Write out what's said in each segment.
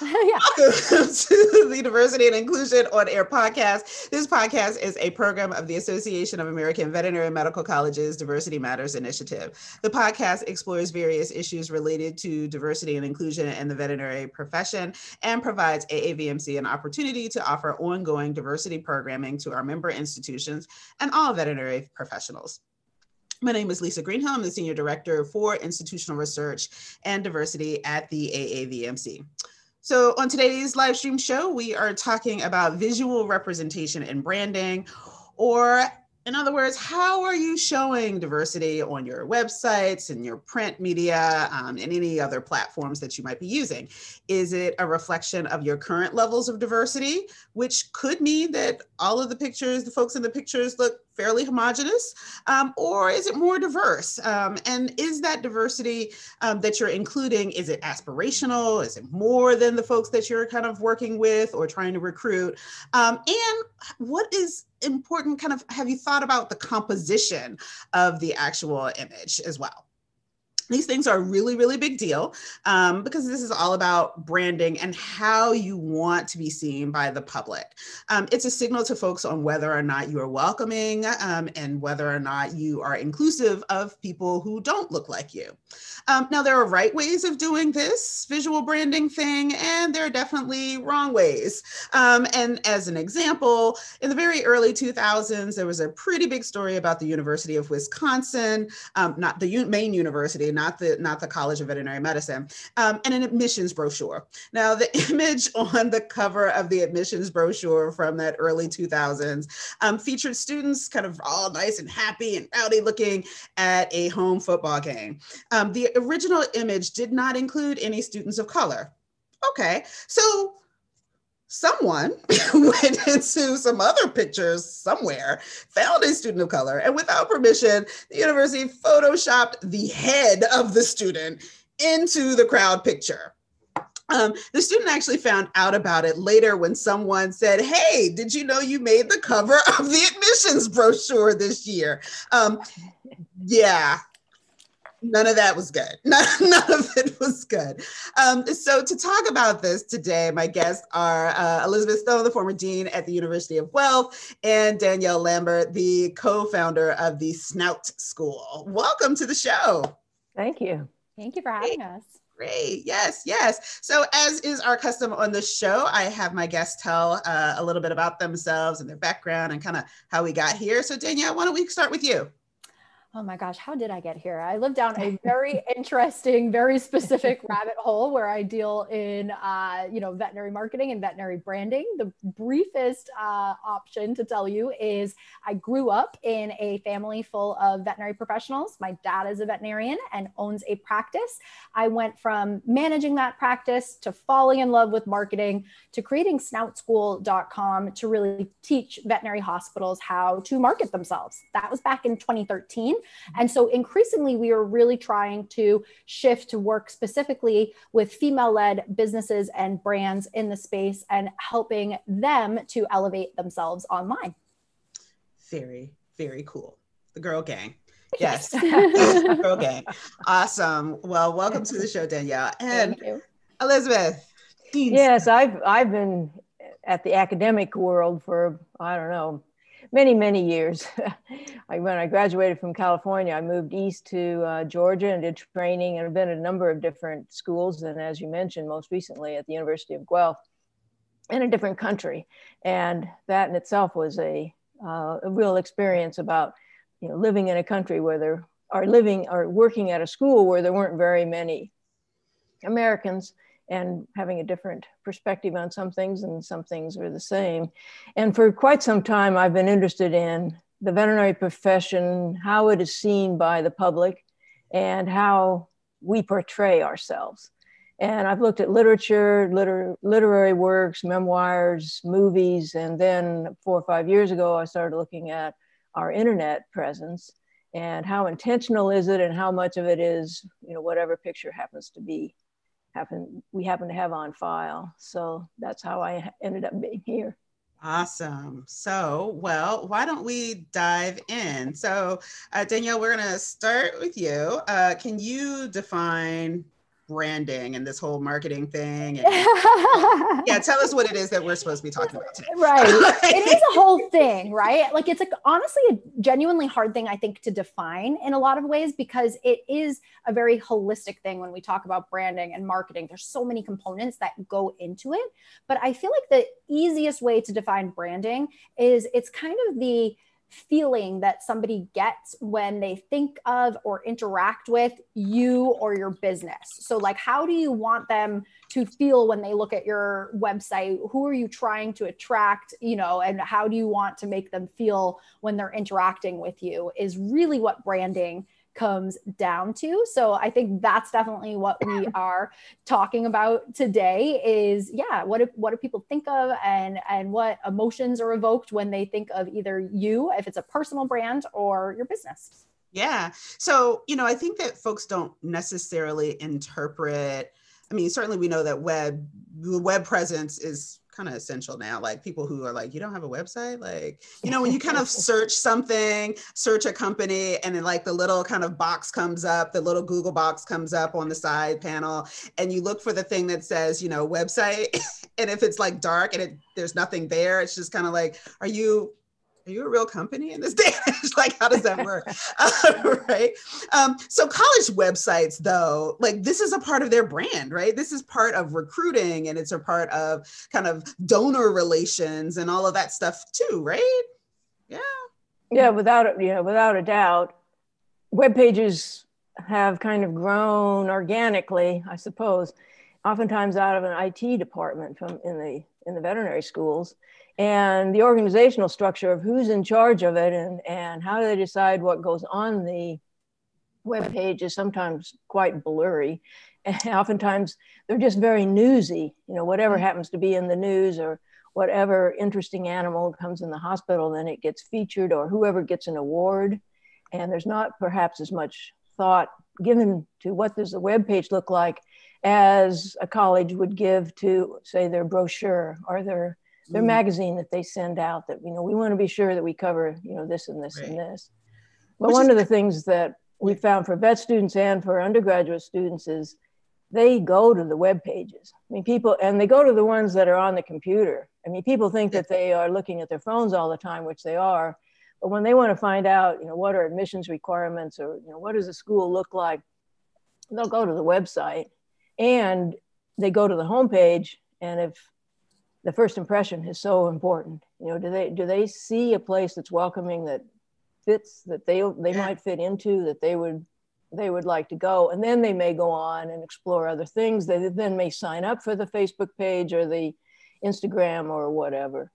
Welcome to the Diversity and Inclusion on Air podcast. This podcast is a program of the Association of American Veterinary Medical Colleges Diversity Matters Initiative. The podcast explores various issues related to diversity and inclusion in the veterinary profession and provides AAVMC an opportunity to offer ongoing diversity programming to our member institutions and all veterinary professionals. My name is Lisa Greenhill. I'm the Senior Director for Institutional Research and Diversity at the AAVMC. So, on today's live stream show, we are talking about visual representation and branding, or in other words, how are you showing diversity on your websites and your print media um, and any other platforms that you might be using? Is it a reflection of your current levels of diversity, which could mean that all of the pictures, the folks in the pictures look fairly homogenous, um, or is it more diverse? Um, and is that diversity um, that you're including, is it aspirational? Is it more than the folks that you're kind of working with or trying to recruit? Um, and what is important kind of, have you thought about the composition of the actual image as well? These things are really, really big deal um, because this is all about branding and how you want to be seen by the public. Um, it's a signal to folks on whether or not you are welcoming um, and whether or not you are inclusive of people who don't look like you. Um, now, there are right ways of doing this visual branding thing, and there are definitely wrong ways. Um, and as an example, in the very early 2000s, there was a pretty big story about the University of Wisconsin, um, not the main university, not the not the College of Veterinary Medicine, um, and an admissions brochure. Now, the image on the cover of the admissions brochure from that early 2000s um, featured students kind of all nice and happy and rowdy looking at a home football game. Um, the original image did not include any students of color. Okay, so someone went into some other pictures somewhere, found a student of color, and without permission, the university photoshopped the head of the student into the crowd picture. Um, the student actually found out about it later when someone said, Hey, did you know you made the cover of the admissions brochure this year? Um, yeah, none of that was good. None, none of it was good. Um, so to talk about this today, my guests are uh, Elizabeth Stone, the former dean at the University of Guelph, and Danielle Lambert, the co-founder of the Snout School. Welcome to the show. Thank you. Thank you for having us. Great. Yes, yes. So, as is our custom on the show, I have my guests tell uh, a little bit about themselves and their background and kind of how we got here. So, Danielle, why don't we start with you? Oh my gosh, how did I get here? I live down a very interesting, very specific rabbit hole where I deal in, uh, you know, veterinary marketing and veterinary branding. The briefest uh, option to tell you is I grew up in a family full of veterinary professionals. My dad is a veterinarian and owns a practice. I went from managing that practice to falling in love with marketing to creating snoutschool.com to really teach veterinary hospitals how to market themselves. That was back in 2013. And so increasingly, we are really trying to shift to work specifically with female led businesses and brands in the space and helping them to elevate themselves online. Very, very cool. The girl gang. Yes. girl gang. Awesome. Well, welcome to the show, Danielle. And Elizabeth. Yes, I've I've been at the academic world for I don't know many, many years. I, when I graduated from California, I moved east to uh, Georgia and did training and have been at a number of different schools. And as you mentioned, most recently at the University of Guelph in a different country. And that in itself was a, uh, a real experience about, you know, living in a country where there are living or working at a school where there weren't very many Americans and having a different perspective on some things and some things are the same. And for quite some time, I've been interested in the veterinary profession, how it is seen by the public, and how we portray ourselves. And I've looked at literature, liter- literary works, memoirs, movies, and then four or five years ago, I started looking at our internet presence and how intentional is it and how much of it is, you know, whatever picture happens to be happen we happen to have on file. So that's how I ended up being here. Awesome. So, well, why don't we dive in? So, uh, Danielle, we're going to start with you. Uh, can you define branding and this whole marketing thing. And, yeah, tell us what it is that we're supposed to be talking about today. Right. it is a whole thing, right? Like it's like honestly a genuinely hard thing, I think, to define in a lot of ways because it is a very holistic thing when we talk about branding and marketing. There's so many components that go into it. But I feel like the easiest way to define branding is it's kind of the feeling that somebody gets when they think of or interact with you or your business. So, like, how do you want them to feel when they look at your website? Who are you trying to attract, you know, and how do you want to make them feel when they're interacting with you? Is really what branding comes down to. So I think that's definitely what we are talking about today is yeah, what do, what do people think of and and what emotions are evoked when they think of either you if it's a personal brand or your business. Yeah. So, you know, I think that folks don't necessarily interpret I mean, certainly we know that web the web presence is kind of essential now. Like people who are like, you don't have a website, like you know, when you kind of search something, search a company, and then like the little kind of box comes up, the little Google box comes up on the side panel, and you look for the thing that says, you know, website, and if it's like dark and it, there's nothing there, it's just kind of like, are you are you a real company in this day like how does that work? Uh, right? Um, so college websites though like this is a part of their brand right? This is part of recruiting and it's a part of kind of donor relations and all of that stuff too right? Yeah. Yeah without you know without a doubt. Web pages have kind of grown organically i suppose oftentimes out of an it department from in the in the veterinary schools and the organizational structure of who's in charge of it and, and how do they decide what goes on the web page is sometimes quite blurry and oftentimes they're just very newsy you know whatever mm-hmm. happens to be in the news or whatever interesting animal comes in the hospital then it gets featured or whoever gets an award and there's not perhaps as much thought given to what does the web page look like as a college would give to say their brochure or their their mm. magazine that they send out that you know we want to be sure that we cover you know this and this right. and this. But Which one is- of the things that we found for vet students and for undergraduate students is they go to the web pages. I mean people and they go to the ones that are on the computer. I mean people think that they are looking at their phones all the time which they are. But when they want to find out you know what are admissions requirements or you know what does a school look like they'll go to the website and they go to the homepage and if the first impression is so important. You know, do they do they see a place that's welcoming that fits that they they might fit into that they would they would like to go, and then they may go on and explore other things. They then may sign up for the Facebook page or the Instagram or whatever.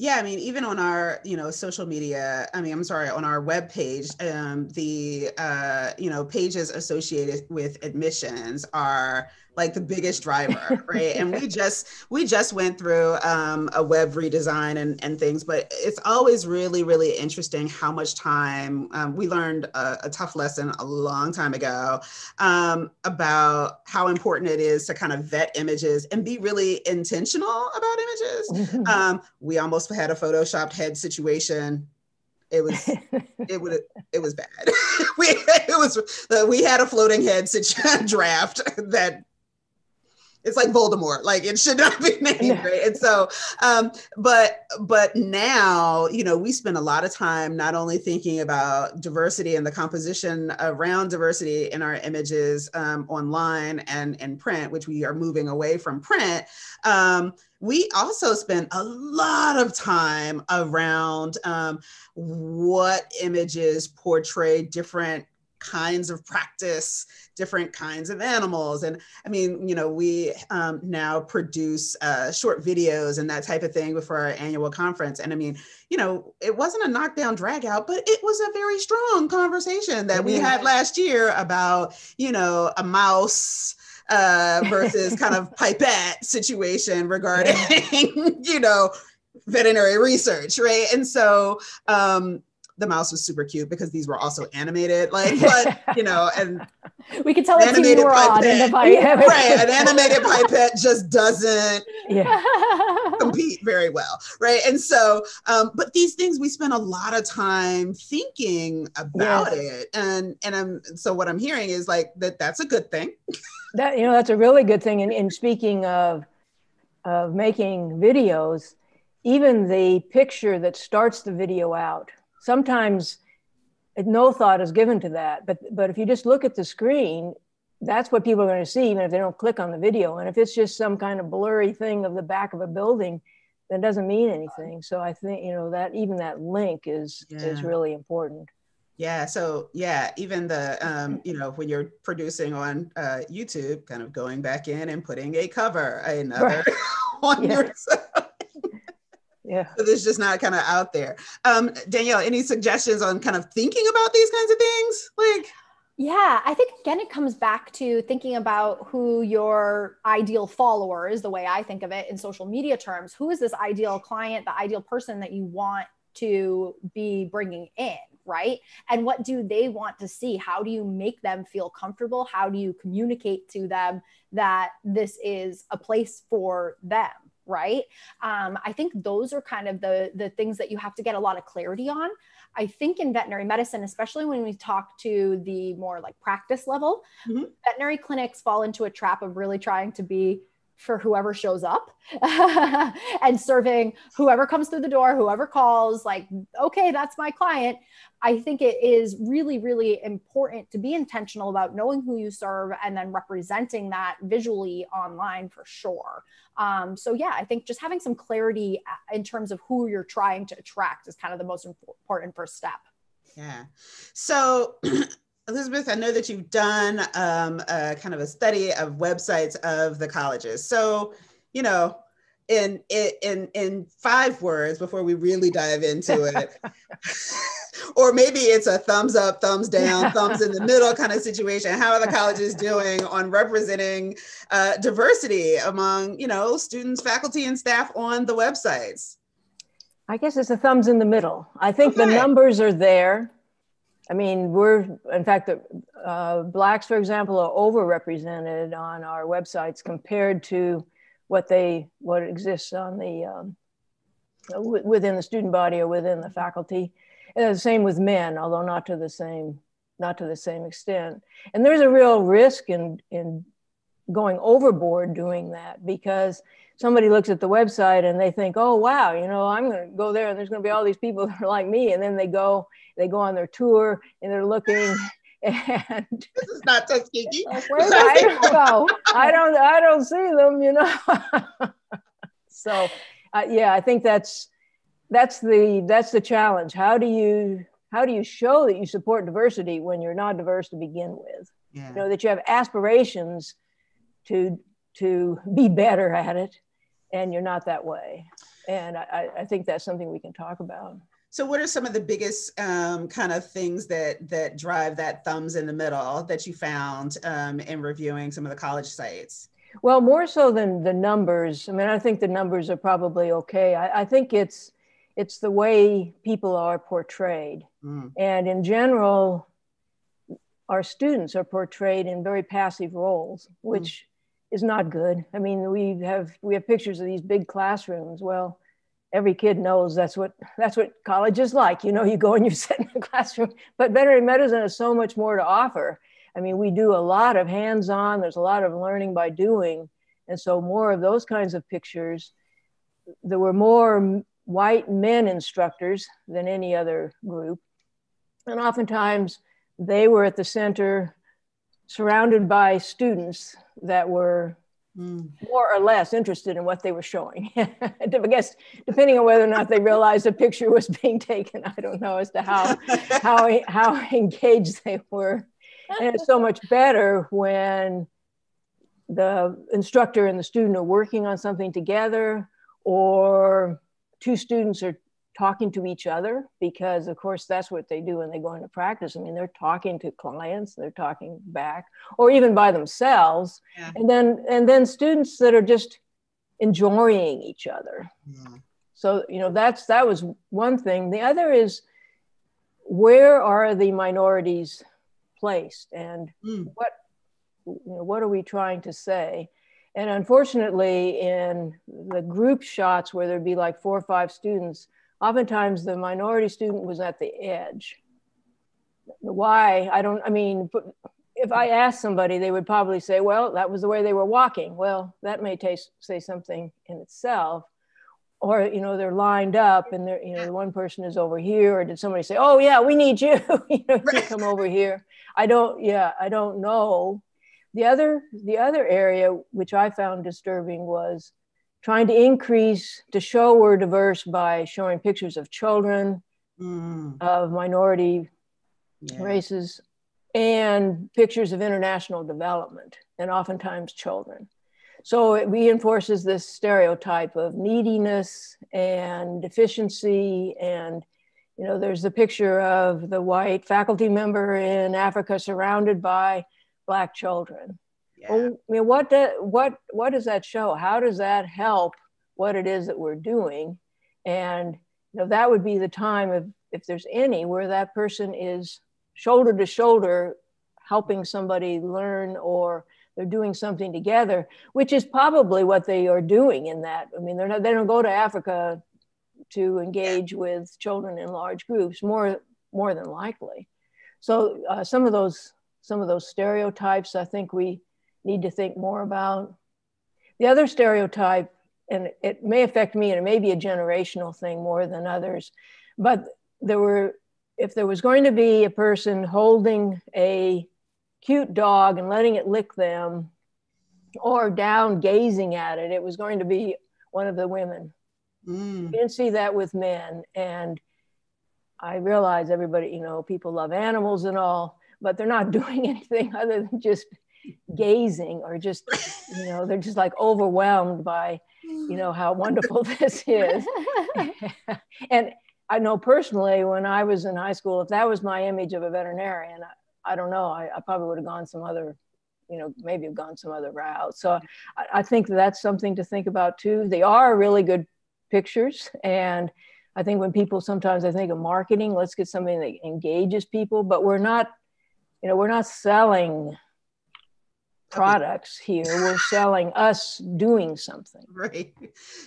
Yeah, I mean, even on our, you know, social media, I mean, I'm sorry, on our web page, um, the, uh, you know, pages associated with admissions are like the biggest driver, right? and we just we just went through um, a web redesign and, and things, but it's always really really interesting how much time um, we learned a, a, tough lesson a long time ago um, about how important it is to kind of vet images and be really intentional about images. Um, we almost had a photoshopped head situation it was it would it was bad we it was we had a floating head draft that it's like Voldemort. Like it should not be named, right? And so, um, but but now, you know, we spend a lot of time not only thinking about diversity and the composition around diversity in our images um, online and in print, which we are moving away from print. Um, we also spend a lot of time around um, what images portray different kinds of practice different kinds of animals. And i mean you know we um, now produce uh, short videos and that type of thing before our annual conference. And i mean you know it wasn't a knockdown drag out but it was a very strong conversation that we had last year about you know a mouse uh, versus kind of pipette situation regarding you know veterinary research right? And so um, the mouse was super cute because these were also animated, like, but you know, and we could tell were on pipette. Right, an animated pipette just doesn't yeah. compete very well, right? And so, um, but these things we spend a lot of time thinking about yes. it, and and I'm so what I'm hearing is like that that's a good thing. that you know that's a really good thing. And, and speaking of of making videos, even the picture that starts the video out sometimes no thought is given to that. But but if you just look at the screen, that's what people are going to see, even if they don't click on the video. And if it's just some kind of blurry thing of the back of a building, that doesn't mean anything. So I think you know that even that link is yeah. is really important. Yeah. So yeah, even the um, you know when you're producing on uh, YouTube, kind of going back in and putting a cover another right. on yeah. yourself yeah so it's just not kind of out there um danielle any suggestions on kind of thinking about these kinds of things like yeah, I think again, it comes back to thinking about who your ideal follower is, the way I think of it in social media terms. Who is this ideal client, the ideal person that you want to be bringing in, right? And what do they want to see? How do you make them feel comfortable? How do you communicate to them that this is a place for them? Right um, i think those are kind of the the things that you have to get a lot of clarity on i think in veterinary medicine especially when we talk to the more like practice level mm-hmm. veterinary clinics fall into a trap of really trying to be for whoever shows up and serving whoever comes through the door, whoever calls, like, okay, that's my client. I think it is really, really important to be intentional about knowing who you serve and then representing that visually online for sure. Um, so, yeah, I think just having some clarity uh, in terms of who you're trying to attract is kind of the most important first step. Yeah. So, Elizabeth, I know that you've done um, a kind of a study of websites of the colleges. So, you know, in in in five words before we really dive into it, or maybe it's a thumbs up, thumbs down, thumbs in the middle kind of situation. How are the colleges doing on representing uh, diversity among you know students, faculty, and staff on the websites? I guess it's a thumbs in the middle. I think okay. the numbers are there. I mean, we're, in fact, the uh, Blacks, for example, are overrepresented on our websites compared to what they, what exists on the, um, within the student body or within the faculty. And the same with men, although not to the same, not to the same extent. And there's a real risk in, in going overboard doing that because somebody looks at the website and they think, oh, wow, you know, I'm going to go there and there's going to be all these people that are like me. And then they go, they go on their tour and they're looking and this is not Tuskegee. Where I don't go. I don't, I don't see them, you know? so uh, yeah, I think that's, that's the, that's the challenge. How do you, how do you show that you support diversity when you're not diverse to begin with? Yeah. You know, that you have aspirations to, to be better at it and you're not that way. And I, I think that's something we can talk about. So, what are some of the biggest um, kind of things that that drive that thumbs in the middle that you found um, in reviewing some of the college sites? Well, more so than the numbers. I mean, I think the numbers are probably okay. I, I think it's it's the way people are portrayed, mm. and in general, our students are portrayed in very passive roles, which is not good. I mean, we have we have pictures of these big classrooms. Well, every kid knows that's what that's what college is like. You know, you go and you sit in the classroom. But veterinary medicine has so much more to offer. I mean, we do a lot of hands-on. There's a lot of learning by doing, and so more of those kinds of pictures. There were more white men instructors than any other group, and oftentimes they were at the center surrounded by students that were mm. more or less interested in what they were showing. I guess depending on whether or not they realized a picture was being taken, I don't know as to how how how engaged they were. And it's so much better when the instructor and the student are working on something together or two students are talking to each other because of course that's what they do when they go into practice i mean they're talking to clients they're talking back or even by themselves yeah. and then and then students that are just enjoying each other yeah. so you know that's that was one thing the other is where are the minorities placed and mm. what you know, what are we trying to say? And unfortunately, in the group shots where there'd be like four or five students, oftentimes the minority student was at the edge. Why? I don't, I mean, if I asked somebody, they would probably say, well, that was the way they were walking. Well, that may taste, say something in itself. Or, you know, they're lined up and they're, you know, the one person is over here. Or did somebody say, oh, yeah, we need you, you know, to come over here? I don't, yeah, I don't know. The other, the other area which I found disturbing was trying to increase to show we're diverse by showing pictures of children, mm. of minority yeah. races, and pictures of international development, and oftentimes children. So it reinforces this stereotype of neediness and deficiency. And, you know, there's the picture of the white faculty member in Africa surrounded by Black children. Yeah. Well, I mean, what, do, what, what does that show? How does that help what it is that we're doing? And, you know, that would be the time if, if there's any where that person is shoulder to shoulder helping somebody learn or they're doing something together, which is probably what they are doing in that. I mean, they're not, they don't go to Africa to engage with children in large groups, more, more than likely. So uh, some of those, some of those stereotypes, I think we need to think more about. The other stereotype, and it may affect me, and it may be a generational thing more than others, but there were if there was going to be a person holding a cute dog and letting it lick them or down gazing at it, it was going to be one of the women. Mm. You didn't see that with men. And I realize everybody, you know, people love animals and all, but they're not doing anything other than just gazing or just, you know, they're just like overwhelmed by, you know, how wonderful this is. and I know personally when I was in high school, if that was my image of a veterinarian, I, I don't know, I, I, probably would have gone some other, you know, maybe have gone some other route. So I, I think that's something to think about too. They are really good pictures. And I think when people sometimes I think of marketing, let's get something that engages people, but we're not, you know, we're not selling products here we're selling us doing something. Right.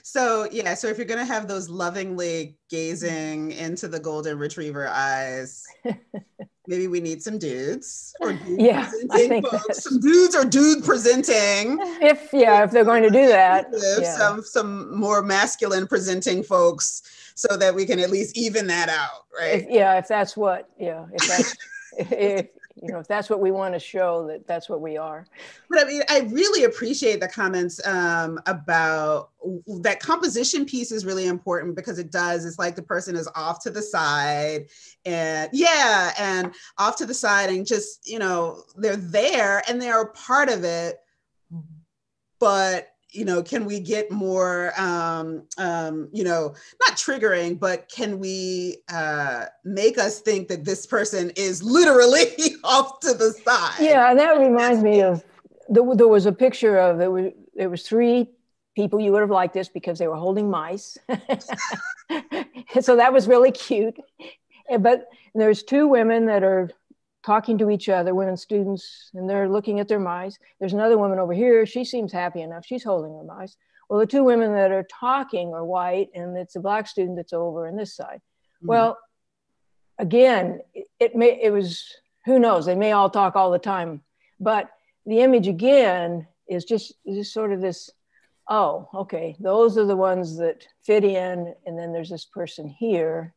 So yeah so if you're going to have those lovingly gazing into the golden retriever eyes maybe we need some dudes or dude yeah I think some dudes or dude presenting. If yeah if they're going to do that yeah. some some more masculine presenting folks so that we can at least even that out right? If, yeah if that's what yeah if that's if, you know if that's what we want to show that that's what we are. But i mean i really appreciate the comments um, about that composition piece is really important because it does it's like the person is off to the side and yeah and off to the side and just you know they're there and they're part of it but you know, can we get more, um, um, you know, not triggering, but can we uh, make us think that this person is literally off to the side? Yeah, and that reminds me of there, there was a picture of there was there was three people you would have liked this because they were holding mice, so that was really cute. But there's two women that are talking to each other, women students, and they're looking at their mice. There's another woman over here. She seems happy enough. She's holding her mice. Well, the two women that are talking are white, and it's a black student that's over on this side. Mm-hmm. Well, again, it, may it was who knows. They may all talk all the time, but the image again is just just sort of this. Oh, okay. Those are the ones that fit in, and then there's this person here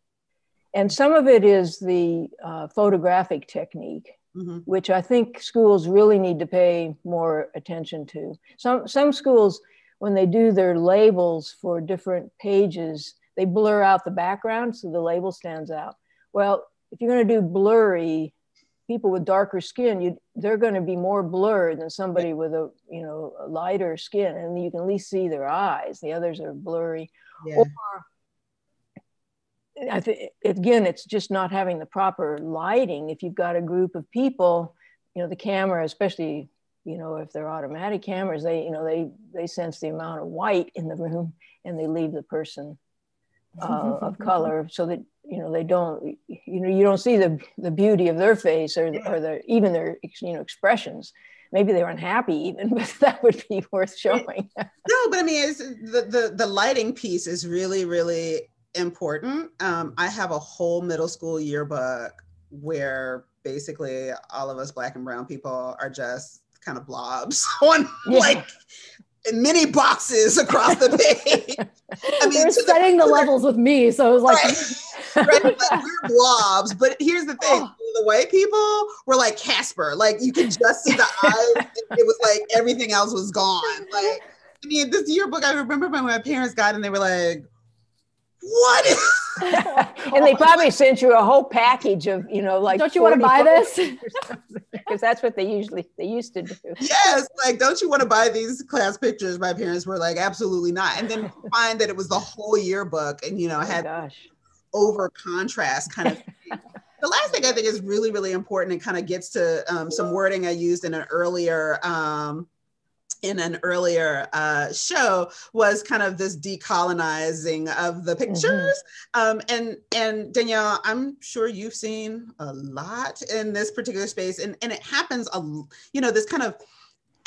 and some of it is the uh, photographic technique, mm-hmm. which I think schools really need to pay more attention to. Some, some schools, when they do their labels for different pages, they blur out the background so the label stands out. Well, if you're going to do blurry, people with darker skin, you, they're going to be more blurred than somebody with a you know a lighter skin, and you can at least see their eyes. The others are blurry. Yeah. Or I think again, it's just not having the proper lighting. If you've got a group of people, you know, the camera, especially, you know, if they're automatic cameras, they, you know, they they sense the amount of white in the room and they leave the person uh, of color so that you know they don't you know you don't see the the beauty of their face or, or their even their you know expressions maybe they were unhappy even but that would be worth showing no but i mean it's the, the the lighting piece is really really important um, i have a whole middle school yearbook where basically all of us black and brown people are just kind of blobs on yeah. like many boxes across the page. I mean, they're setting the, the levels with me, so it was like, right, like we're blobs. But here's the thing: oh. the white people were like Casper. Like you can just see the eyes. it was like everything else was gone. Like I mean, this yearbook, I remember when my parents got, it and they were like, "What is?" and they probably sent you a whole package of, you know, like. Don't you want to buy this? Because that's what they usually they used to do. Yes, like, don't you want to buy these class pictures? My parents were like, absolutely not. And then find that it was the whole yearbook, and you know, oh had gosh. over contrast kind of. the last thing I think is really, really important and kind of gets to um, some wording I used in an earlier um, in an earlier uh, show was kind of this decolonizing of the pictures. Mm-hmm. Um, and and Danielle, I'm sure you've seen a lot in this particular space, and and it happens a you know this kind of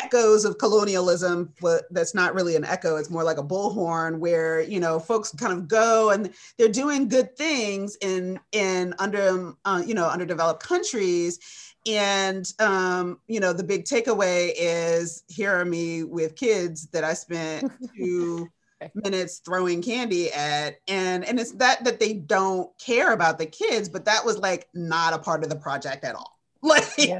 echoes of colonialism but that's not really an echo it's more like a bullhorn where you know folks kind of go and they're doing good things in in under uh, you know underdeveloped countries and um, you know the big takeaway is here are me with kids that i spent two minutes throwing candy at and and it's that that they don't care about the kids but that was like not a part of the project at all like yeah.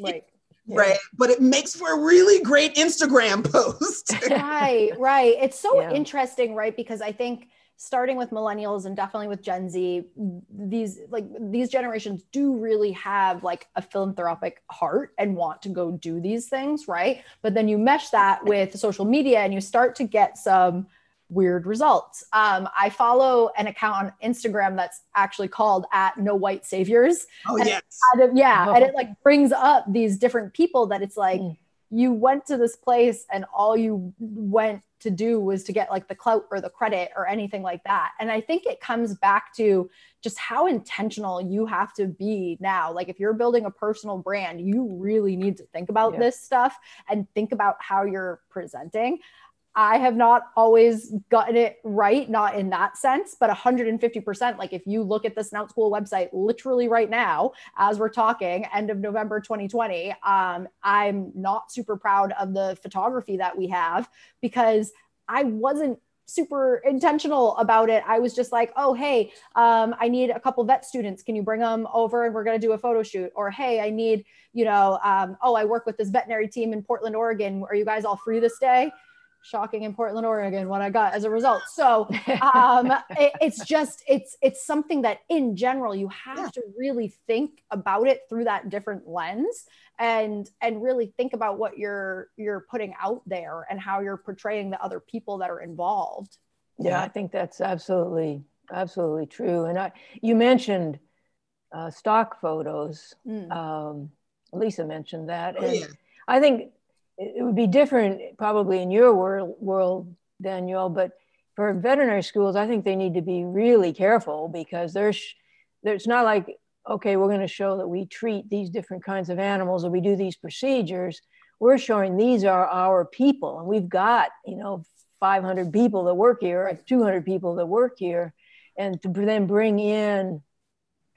right yeah. right but it makes for a really great instagram post right right it's so yeah. interesting right because i think starting with millennials and definitely with Gen Z, these like these generations do really have like a philanthropic heart and want to go do these things, right? But then you mesh that with social media and you start to get some weird results. Um, I follow an account on Instagram that's actually called at No White Saviors. Oh yes, of, yeah, oh. and it like brings up these different people that it's like. Mm. You went to this place and all you went to do was to get like the clout or the credit or anything like that. And I think it comes back to just how intentional you have to be now. Like if you're building a personal brand, you really need to think about yeah. this stuff and think about how you're presenting. I have not always gotten it right, not in that sense, but 150%. Like if you look at the Snout School website literally right now, as we're talking, end of November 2020, um, I'm not super proud of the photography that we have because I wasn't super intentional about it. I was just like, oh, hey, um, I need a couple vet students. Can you bring them over and we're going to do a photo shoot? Or, hey, I need, you know, um, oh, I work with this veterinary team in Portland, Oregon. Are you guys all free this day? Shocking in Portland, Oregon, what I got as a result. So um, it, it's just it's it's something that in general you have yeah. to really think about it through that different lens and and really think about what you're you're putting out there and how you're portraying the other people that are involved. Yeah, I think that's absolutely absolutely true. And I you mentioned uh, stock photos. Mm. Um, Lisa mentioned that, oh, and yeah. I think it would be different probably in your world, world Danielle, but for veterinary schools, I think they need to be really careful because there's, there's not like, okay, we're going to show that we treat these different kinds of animals or we do these procedures. We're showing these are our people, and we've got, you know, 500 people that work here, or 200 people that work here, and to then bring in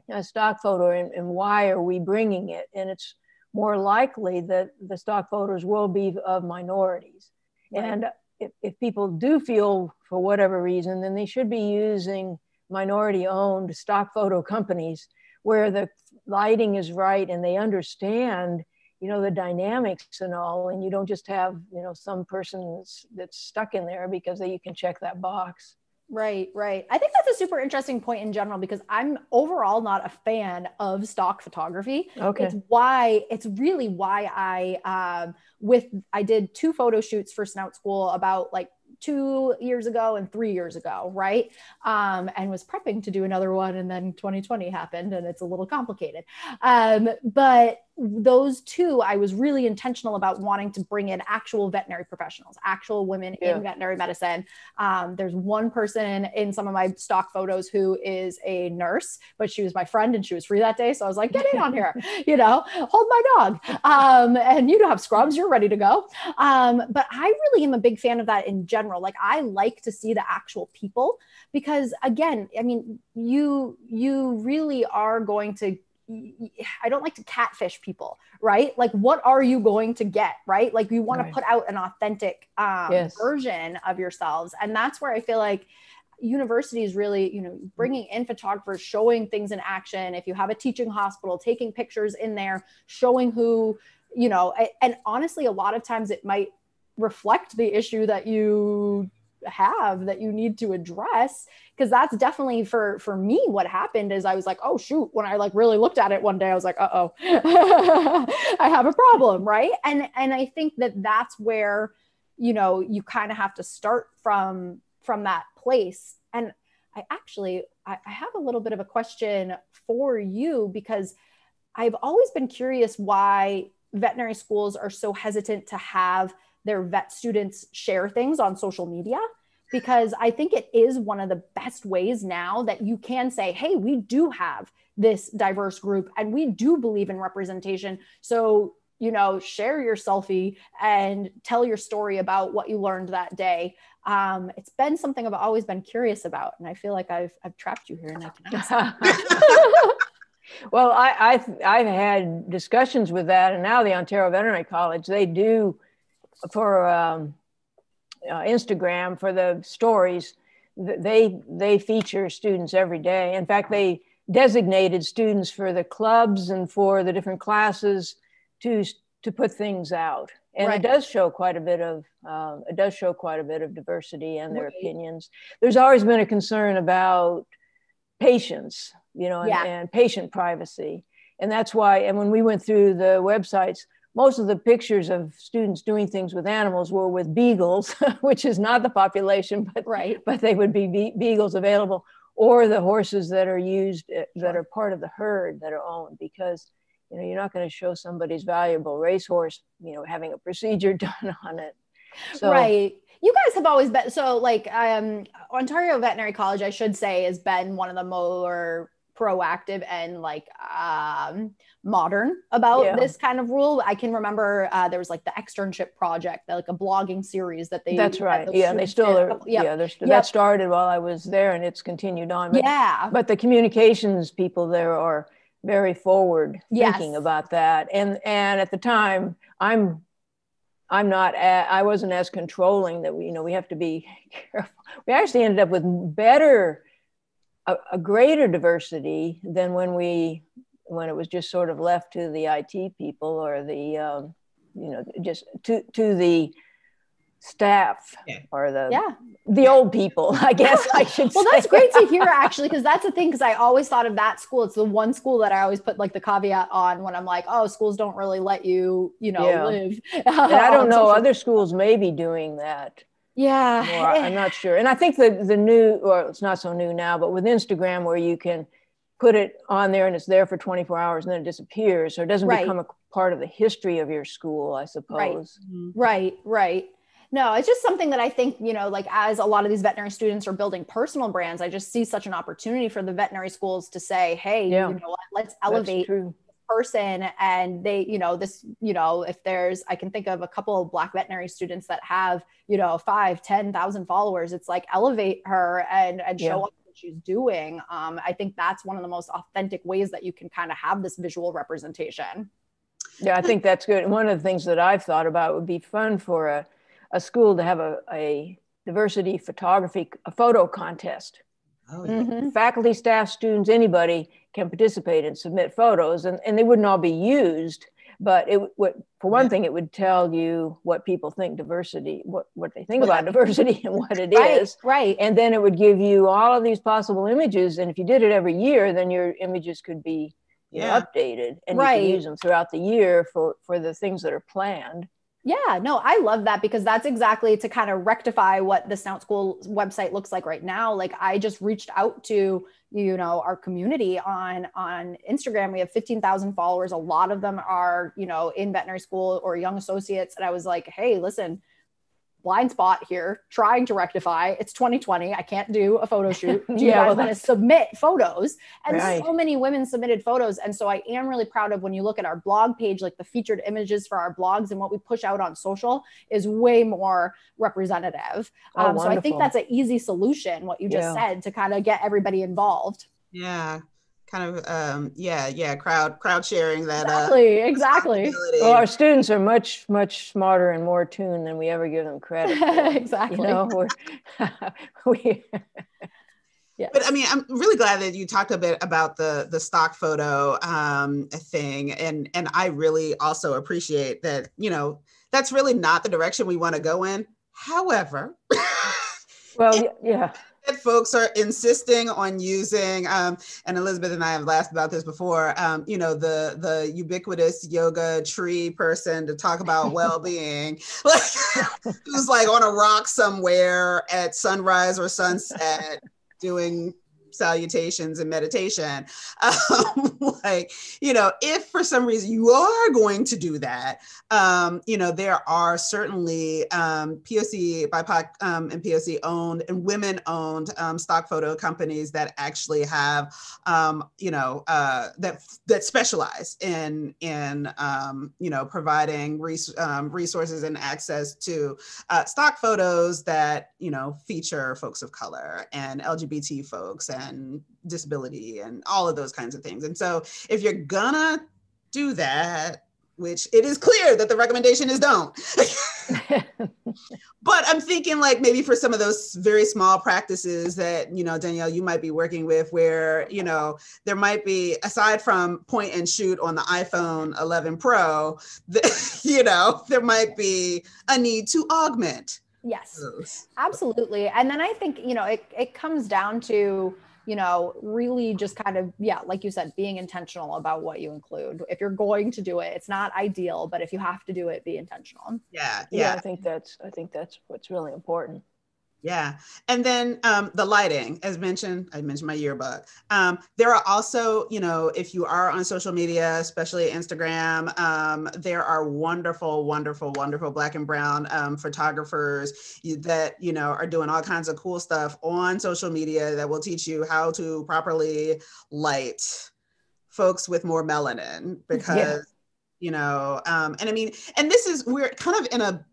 a stock photo and, and why are we bringing it? And it's more likely that the stock voters will be of minorities. Right. And if, if people do feel for whatever reason, then they should be using minority owned stock photo companies where the lighting is right and they understand you know the dynamics and all and you don't just have you know some person that's, that's stuck in there because they, you can check that box Right, right. I think that's a super interesting point in general because I'm overall not a fan of stock photography. Okay. It's why it's really why I um with I did two photo shoots for Snout School about like two years ago and three years ago, right? Um, and was prepping to do another one, and then 2020 happened, and it's a little complicated. Um, but those two, I was really intentional about wanting to bring in actual veterinary professionals, actual women yeah. in veterinary medicine. Um, there's one person in some of my stock photos who is a nurse, but she was my friend and she was free that day. So I was like, get in on here, you know, hold my dog. Um, and you don't have scrubs, you're ready to go. Um, but I really am a big fan of that in general. Like I like to see the actual people because again, I mean, you you really are going to I don't like to catfish people, right? Like, what are you going to get, right? Like, you want right. to put out an authentic um, yes. version of yourselves. And that's where I feel like universities really, you know, bringing in photographers, showing things in action. If you have a teaching hospital, taking pictures in there, showing who, you know, and honestly, a lot of times it might reflect the issue that you have that you need to address because that's definitely for for me what happened is i was like oh shoot when i like really looked at it one day i was like uh-oh i have a problem right? And and i think that that's where you know you kind of have to start from from that place. And i actually I, I have a little bit of a question for you because i've always been curious why veterinary schools are so hesitant to have their vet students share things on social media because I think it is one of the best ways now that you can say, hey, we do have this diverse group and we do believe in representation. So, you know, share your selfie and tell your story about what you learned that day. Um, it's been something I've always been curious about, and I feel like I've I've trapped you here, and I can ask. well, I, I've I've had discussions with that, and now the Ontario Veterinary College they do for um, uh, Instagram for the stories, they they feature students every day. In fact, they designated students for the clubs and for the different classes to to put things out, and right. it does show quite a bit of uh, it does show quite a bit of diversity and their right. opinions. There's always been a concern about patients, you know, yeah. and, and patient privacy, and that's why. And when we went through the websites, most of the pictures of students doing things with animals were with beagles, which is not the population, but right. but they would be, be beagles available, or the horses that are used uh, that are part of the herd that are owned, because you know you're not going to show somebody's valuable racehorse, you know, having a procedure done on it. So, right. You guys have always been so like um, Ontario Veterinary College, I should say, has been one of the more proactive and like um, modern about yeah. this kind of rule. I can remember uh, there was like the externship project, like a blogging series that they. That's right. Yeah, they still are. Yep. Yeah, yep. that started while I was there, and it's continued on. But, yeah. But the communications people there are very forward thinking yes. about that, and and at the time, I'm. I'm not. I wasn't as controlling that we, you know, we have to be careful. We actually ended up with better a, a greater diversity than when we when it was just sort of left to the IT people or the um, you know just to to the staff yeah. or the yeah. the old people i guess i should well that's great to hear actually because that's the thing because i always thought of that school. It's the one school that i always put like the caveat on when i'm like oh schools don't really let you you know yeah. live. And i don't know other schools may be doing that yeah. More, I'm not sure. And I think the, the new, or it's not so new now, but with Instagram where you can put it on there and it's there for 24 hours and then it disappears. So it doesn't right. become a part of the history of your school, I suppose. Right. Mm-hmm. right, right. No, it's just something that I think, you know, like as a lot of these veterinary students are building personal brands, I just see such an opportunity for the veterinary schools to say, hey, yeah. you know what, let's elevate person and they you know this you know if there's i can think of a couple of black veterinary students that have you know five ten thousand followers it's like elevate her and and show up what she's doing. Um, i think that's one of the most authentic ways that you can kind of have this visual representation. Yeah i think that's good. One of the things that i've thought about would be fun for a, a school to have a, a diversity photography a photo contest Oh, yeah. mm-hmm. Faculty, staff, students, anybody can participate and submit photos, and, and they wouldn't all be used. But it would, for one yeah. thing, it would tell you what people think diversity, what, what they think about diversity and what it right, is. right. And then it would give you all of these possible images. And if you did it every year, then your images could be yeah. updated and right. you can use them throughout the year for, for the things that are planned. Yeah, no, I love that because that's exactly to kind of rectify what the Snout School website looks like right now. Like I just reached out to you know our community on on Instagram. We have 15,000 followers. A lot of them are, you know, in veterinary school or young associates and I was like, "Hey, listen, blind spot here trying to rectify. It's 2020 i can't do a photo shoot. Do you yeah, guys well, want to submit photos? And right. so many women submitted photos and so i am really proud of when you look at our blog page like the featured images for our blogs and what we push out on social is way more representative. Oh, um, so i think that's an easy solution what you just yeah. said to kind of get everybody involved. Yeah kind of um yeah yeah crowd crowd sharing that exactly uh, exactly well our students are much much smarter and more tuned than we ever give them credit for. exactly you know we Yes. But I mean, I'm really glad that you talked a bit about the the stock photo um, thing, and and I really also appreciate that. You know, that's really not the direction we want to go in. However, well, yeah, that folks are insisting on using, um, and Elizabeth and I have laughed about this before. Um, you know, the the ubiquitous yoga tree person to talk about well-being, like who's like on a rock somewhere at sunrise or sunset doing salutations and meditation. Um, like, you know, if for some reason you are going to do that, um, you know, there are certainly um, POC, BIPOC, um, and POC owned and women owned um, stock photo companies that actually have, um, you know, uh, that that specialize in in you know providing res- resources and access to uh, stock photos that you know feature folks of color and LGBT folks and disability and all of those kinds of things. And so if you're gonna do that, which it is clear that the recommendation is don't. but I'm thinking like maybe for some of those very small practices that, you know, Danielle, you might be working with where, you know, there might be, aside from point and shoot on the iPhone 11 Pro, the, you know, there might be a need to augment. Yes, those. absolutely. And then I think, you know, it, it comes down to, you know, really just kind of, yeah, like you said, being intentional about what you include. If you're going to do it, it's not ideal, but if you have to do it, be intentional. Yeah. Yeah. yeah I think that's, I think that's what's really important. Yeah. And then um, the lighting, as mentioned, I mentioned my yearbook. Um, there are also, you know, if you are on social media, especially Instagram, um, there are wonderful, wonderful, wonderful black and brown um, photographers that, you know, are doing all kinds of cool stuff on social media that will teach you how to properly light folks with more melanin because. Yeah you know um, and i mean and this is we're kind of in a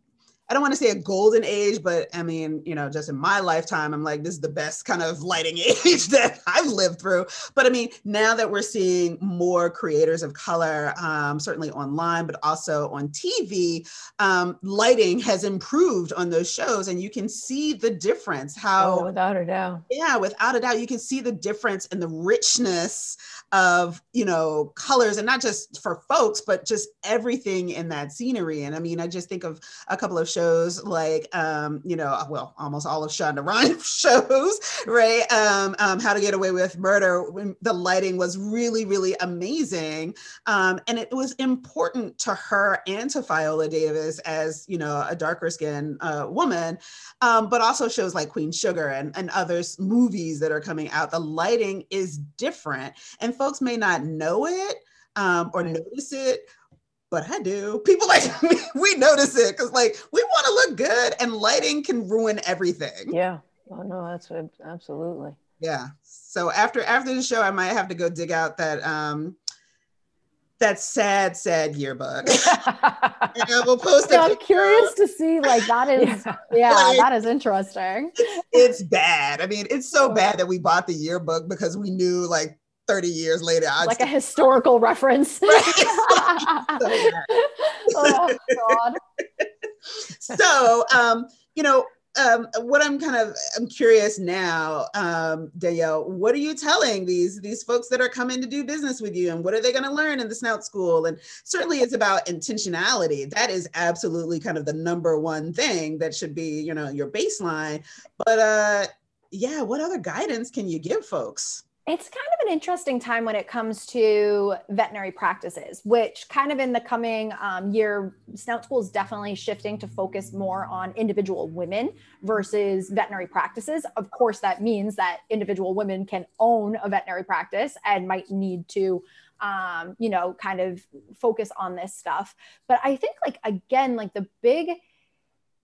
I don't want to say a golden age, but I mean, you know, just in my lifetime, I'm like, this is the best kind of lighting age that I've lived through. But I mean, now that we're seeing more creators of color, um, certainly online, but also on TV, um, lighting has improved on those shows, and you can see the difference. How, oh, without a doubt, yeah, without a doubt, you can see the difference in the richness of you know colors and not just for folks but just everything in that scenery. And i mean i just think of a couple of shows like um you know well almost all of shonda rhimes shows right? Um, um how to get away with murder when the lighting was really really amazing. Um and it was important to her and to viola davis as you know a darker skinned uh, woman. Um but also shows like queen sugar and, and others movies that are coming out. The lighting is different. And folks may not know it um, or notice it, but I do. People like me, we notice it because like we want to look good, and lighting can ruin everything. Yeah. Oh no, that's absolutely. Yeah. So after after the show, I might have to go dig out that um that sad, sad yearbook. I will post it. I'm curious to see, like, that is, yeah, yeah like, that is interesting. It's, it's, bad. I mean, it's so bad that we bought the yearbook because we knew, like, 30 years later. I'd like a historical reference. oh, God. so, um, you know, um, what I'm kind of I'm curious now, um, Danielle, what are you telling these these folks that are coming to do business with you, and what are they going to learn in the Snout School? And certainly, it's about intentionality. That is absolutely kind of the number one thing that should be, you know, your baseline. But uh, yeah, what other guidance can you give folks? It's kind of an interesting time when it comes to veterinary practices, which kind of in the coming um, year, Snout School is definitely shifting to focus more on individual women versus veterinary practices. Of course, that means that individual women can own a veterinary practice and might need to um, you know, kind of focus on this stuff. But I think, like, again, like the big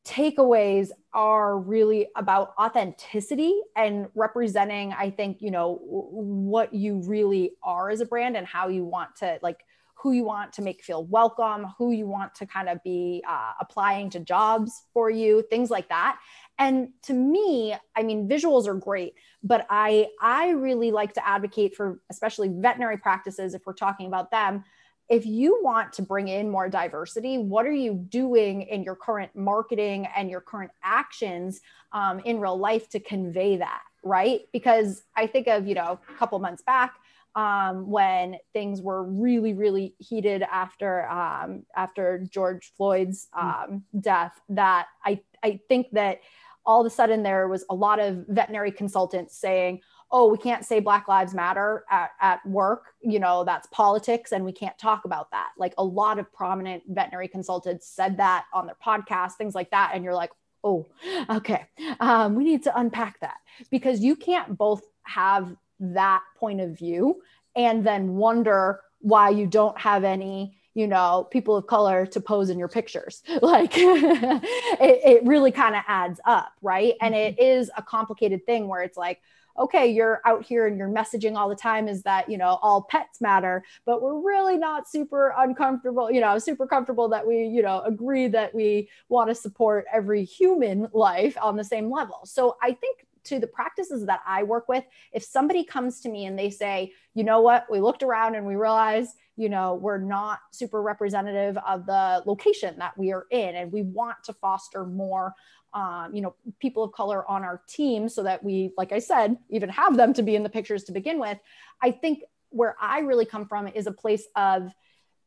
takeaways are really about authenticity and representing i think you know what you really are as a brand and how you want to like who you want to make feel welcome who you want to kind of be uh, applying to jobs for you things like that. And to me i mean visuals are great but i i really like to advocate for especially veterinary practices if we're talking about them if you want to bring in more diversity, what are you doing in your current marketing and your current actions um, in real life to convey that? Right. Because I think of, you know, a couple months back, um, when things were really, really heated after um, after George Floyd's mm. um, death, that I I think that all of a sudden there was a lot of veterinary consultants saying, oh, we can't say Black Lives Matter at, at work, you know, that's politics and we can't talk about that. Like a lot of prominent veterinary consultants said that on their podcast, things like that. And you're like, oh, okay, um, we need to unpack that because you can't both have that point of view and then wonder why you don't have any you know people of color to pose in your pictures like it, it really kind of adds up right and it mm-hmm. a complicated thing where it's like okay, you're out here and your messaging all the time is that, you know, all pets matter, but we're really not super uncomfortable, you know, super comfortable that we, you know, agree that we want to support every human life on the same level. So I think to the practices that I work with, if somebody comes to me and they say, you know what, we looked around and we realized, you know, we're not super representative of the location that we are in, and we want to foster more um, you know, people of color on our team so that we, like I said, even have them to be in the pictures to begin with. I think where I really come from is a place of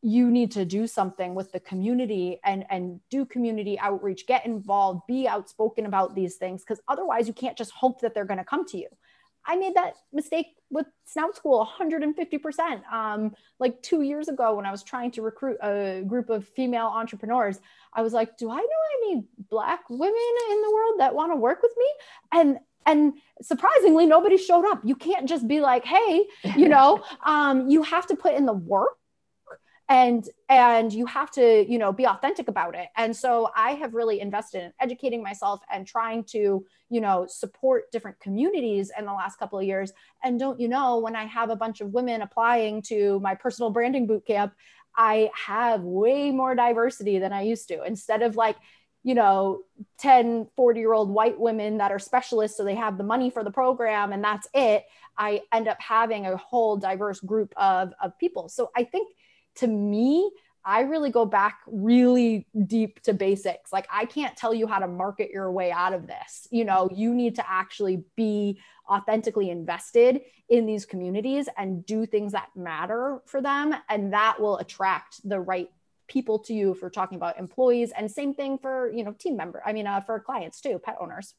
you need to do something with the community and and do community outreach get involved be outspoken about these things because otherwise you can't just hope that they're going to come to you I made that mistake with Snout School 150%. Um, like two years ago, when I was trying to recruit a group of female entrepreneurs, I was like, do I know any Black women in the world that want to work with me? And and surprisingly nobody showed up you can't just be like hey you know um, you have to put in the work and and you have to you know be authentic about it. And so i have really invested in educating myself and trying to you know support different communities in the last couple of years. And don't you know when i have a bunch of women applying to my personal branding boot camp i have way more diversity than i used to. Instead of like you know 10 40 year old white women that are specialists so they have the money for the program and that's it i end up having a whole diverse group of, of people. So i think to me, I really go back really deep to basics. Like, I can't tell you how to market your way out of this. You know, you need to actually be authentically invested in these communities and do things that matter for them. And that will attract the right people to you if we're talking about employees. And same thing for, you know, team member, I mean, uh, for clients too, pet owners.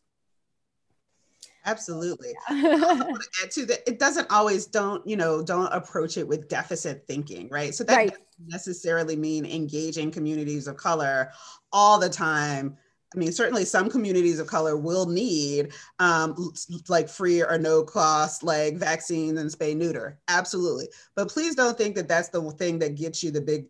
Absolutely. add to that, it doesn't always don't, you know, don't approach it with deficit thinking, right? So that right. doesn't necessarily mean engaging communities of color all the time. I mean, certainly some communities of color will need um, like free or no cost like vaccines and spay neuter. Absolutely. But please don't think that that's the thing that gets you the big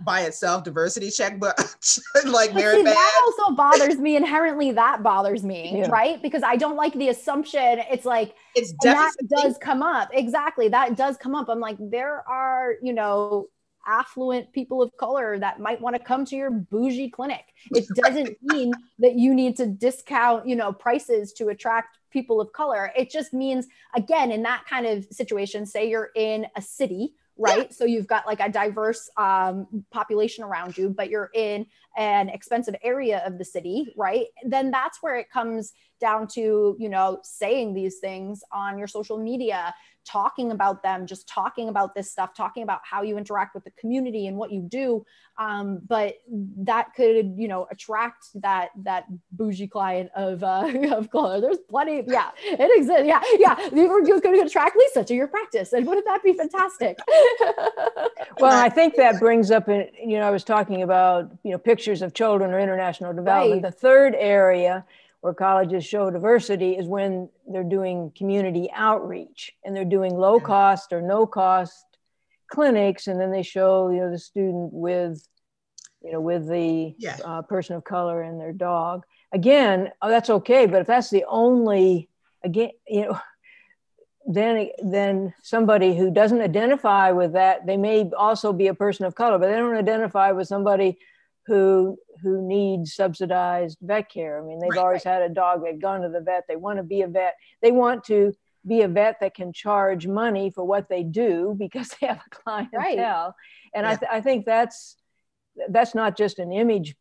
by itself diversity check, but like very see, bad. That also bothers me inherently. That bothers me, yeah. right? Because I don't like the assumption. It's like it's that does come up exactly. That does come up. I'm like, there are you know affluent people of color that might want to come to your bougie clinic. It doesn't mean that you need to discount you know prices to attract people of color. It just means again in that kind of situation, say you're in a city right? Yeah. So you've got like a diverse um, population around you, but you're in an expensive area of the city, right? Then that's where it comes down to, you know, saying these things on your social media, talking about them, just talking about this stuff, talking about how you interact with the community and what you do. Um, but that could, you know, attract that that bougie client of uh, of color. There's plenty. Yeah, it exists. Yeah, yeah. You're, you're going to attract Lisa to your practice, and wouldn't that be fantastic? well, I think that brings up, you know, I was talking about, you know, pictures of children or international development. Right. The third area where colleges show diversity is when they're doing community outreach and they're doing low cost or no cost clinics. And then they show you know the student with you know with the uh, person of color and their dog. Again oh, that's okay. But if that's the only again you know then then somebody who doesn't identify with that they may also be a person of color but they don't identify with somebody who who need subsidized vet care. I mean, they've right, always right. had a dog, they've gone to the vet, they want to be a vet. They want to be a vet that can charge money for what they do because they have a clientele. Right. And yeah. I, th- I think that's that's not just an image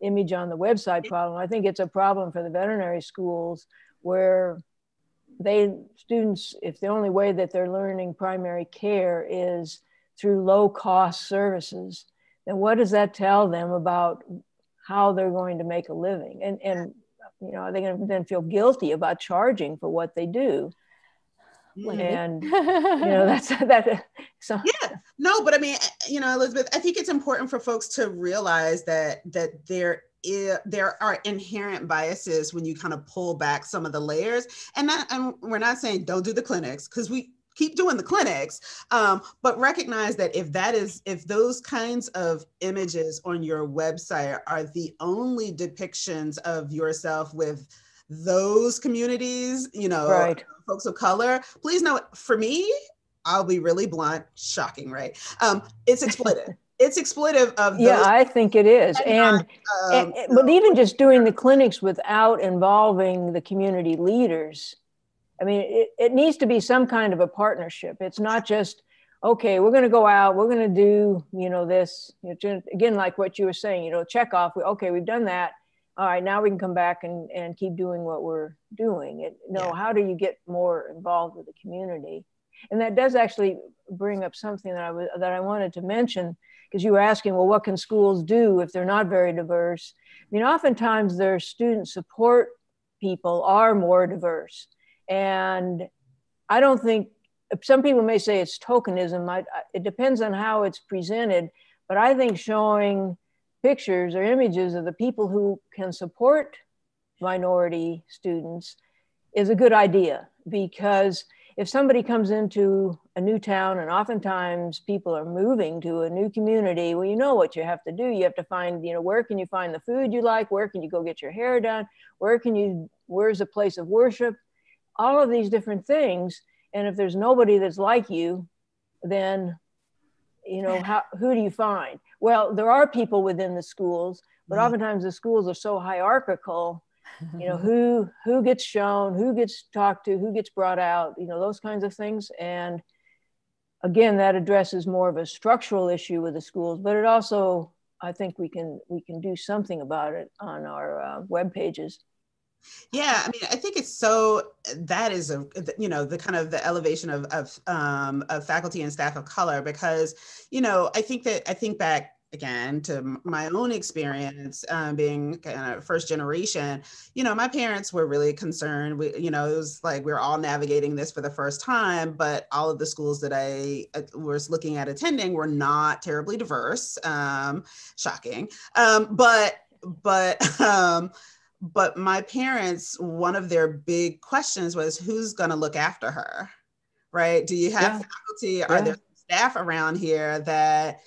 image on the website problem. I think it's a problem for the veterinary schools where they students, if the only way that they're learning primary care is through low cost services, then what does that tell them about how they're going to make a living? And, and you know, are they going to then feel guilty about charging for what they do? Mm-hmm. And you know, that's that. So yeah, no, but I mean, you know, Elizabeth, I think it's important for folks to realize that that there is, there are inherent biases when you kind of pull back some of the layers and that and we're not saying don't do the clinics because we keep doing the clinics um, but recognize that if that is if those kinds of images on your website are the only depictions of yourself with those communities you know right. folks of color please know for me i'll be really blunt shocking right? Um, it's exploitive. It's exploitive of yeah i think it is. And, um, and, and but even just doing the clinics without involving the community leaders I mean, it, it needs to be some kind of a partnership. It's not just, okay, we're going to go out, we're going to do, you know, this, you know, again, like what you were saying, you know, check off, okay, we've done that. All right, now we can come back and, and keep doing what we're doing. It, no, yeah. how do you get more involved with the community? And that does actually bring up something that I was that I wanted to mention because you were asking, well, what can schools do if they're not very diverse? I mean, oftentimes their student support people are more diverse. And I don't think some people may say it's tokenism. I, it depends on how it's presented, but I think showing pictures or images of the people who can support minority students is a good idea because if somebody comes into a new town and oftentimes people are moving to a new community well you know what you have to do. You have to find you know where can you find the food you like? Where can you go get your hair done? Where can you where's a place of worship all of these different things. And if there's nobody that's like you, then you know how, who do you find well there are people within the schools but mm-hmm. oftentimes the schools are so hierarchical you know who who gets shown who gets talked to who gets brought out you know those kinds of things and again that addresses more of a structural issue with the schools but it also i think we can we can do something about it on our uh, web pages yeah, I mean, I think it's so that is a you know the kind of the elevation of of um, of faculty and staff of color because you know I think that I think back again to my own experience um, being kind of first generation you know my parents were really concerned we, you know it was like we are all navigating this for the first time but all of the schools that i uh, was looking at attending were not terribly diverse um, shocking um, but but um, but my parents one of their big questions was who's going to look after her right do you have yeah. faculty are yeah. there staff around here that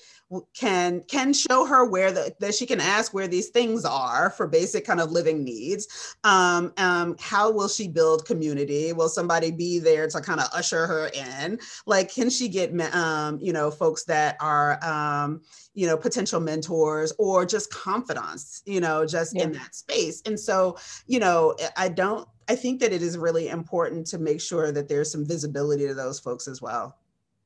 can can show her where the, that she can ask where these things are for basic kind of living needs. Um, um, how will she build community? Will somebody be there to kind of usher her in? Like can she get um, you know folks that are um, you know potential mentors or just confidants you know just yeah. in that space? And so you know i don't i think that it is really important to make sure that there's some visibility to those folks as well.